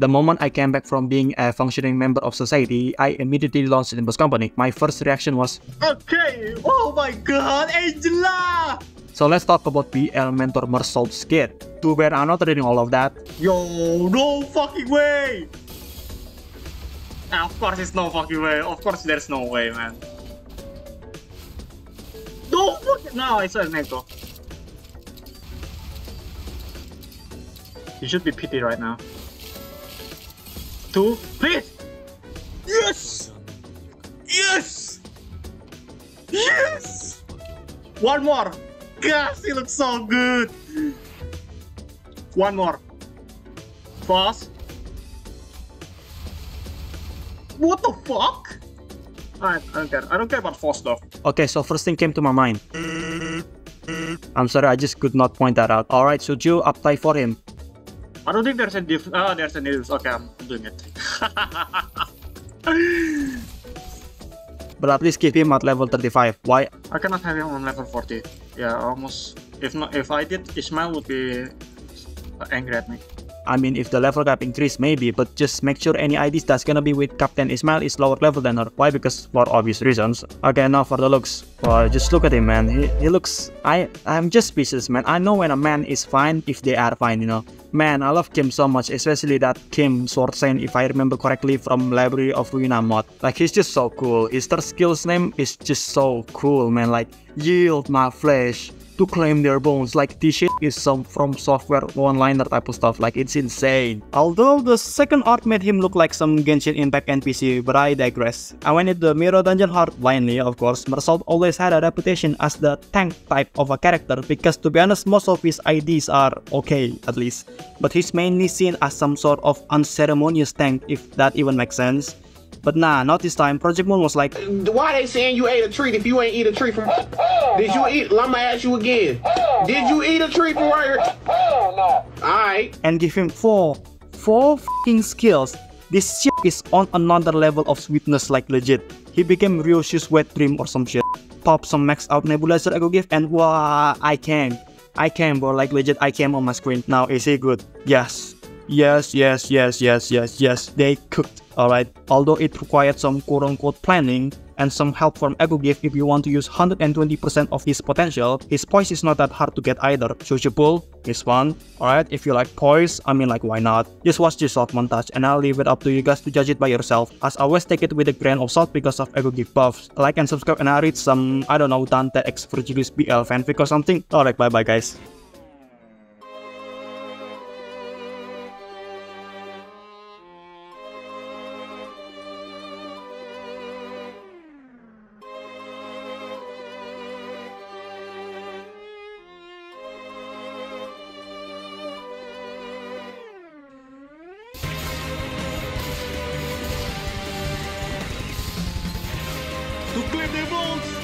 The moment I came back from being a functioning member of society, I immediately launched Limbus Company. My first reaction was, Okay, oh my god, Angela! So let's talk about BL Mentor Meursault's kid. Too bad I'm not reading all of that. Yo, no fucking way! Of course it's no fucking way. Of course there's no way, man. No fucking no, it's a Neko. You should be pity right now. Two, please! Yes! Yes! Yes! One more! Gosh, he looks so good! One more. Fast. What the fuck? Alright, I don't care. I don't care about force though. Okay, so first thing came to my mind. I'm sorry, I just could not point that out. Alright, should you apply for him? I don't think there's a diff. Oh, there's a news. Okay, I'm doing it. But at least keep him at level 35. Why? I cannot have him on level 40. Yeah, almost. If not, if I did, Ismail would be angry at me. I mean, if the level cap increase, maybe, but just make sure any IDs that's gonna be with Captain Ishmael is lower level than her. Why? Because for obvious reasons. Okay, now for the looks. Well, just look at him, man. He, he looks. I I'm just speechless, man. I know when a man is fine if they are fine, you know. Man, I love Kim so much, especially that Kim Sword Saint, if I remember correctly, from Library of Ruina mod. Like, he's just so cool. His third skill's name is just so cool, man. Like, yield my flesh to claim their bones. Like this shit is some FromSoftware one-liner type of stuff. Like it's insane. Although the second art made him look like some Genshin Impact NPC, but I digress. I went into the Mirror Dungeon hard blindly, of course. Meursault always had a reputation as the tank type of a character because to be honest, most of his IDs are okay at least. But he's mainly seen as some sort of unceremonious tank if that even makes sense. But nah, not this time. Project Moon was like, Why they saying you ate a treat if you ain't eat a treat from? Oh, oh, Did you eat? I'ma ask you again. Oh, Did you eat a treat from right here? All right. and give him 4, 4 fucking skills. This shit is on another level of sweetness like legit. He became Ryoshu's wet dream or some shit. Pop some max out nebulizer ego gift and wow, I came. I came bro, like legit I came on my screen. Now is he good? Yes. Yes, yes, yes, yes, yes, yes, they cooked. Alright, although it required some quote-unquote planning and some help from Ego Gift if you want to use 120% of his potential, his poise is not that hard to get either. Pull is fun. Alright, if you like poise, I mean like why not? Just watch this short montage and I'll leave it up to you guys to judge it by yourself. As always take it with a grain of salt because of Ego Gift buffs. Like and subscribe and I read some, I don't know, Dante X Virgilius BL fanfic or something. Alright, bye bye guys. Their bones!